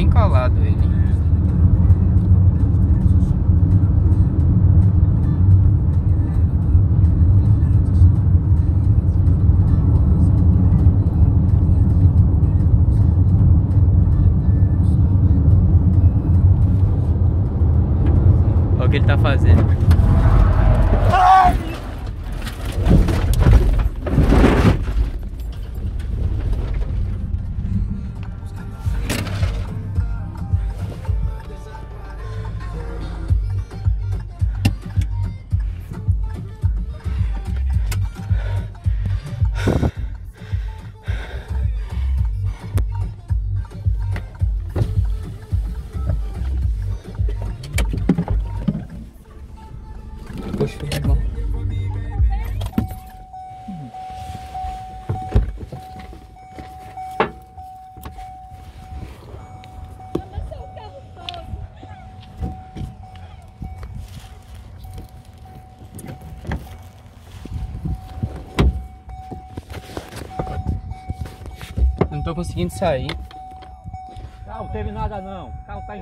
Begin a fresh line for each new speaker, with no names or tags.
instalado ele. Olha o que ele tá fazendo. Poxa, foi bom. Não tô conseguindo sair.
Carro, não teve nada não. Carro tá em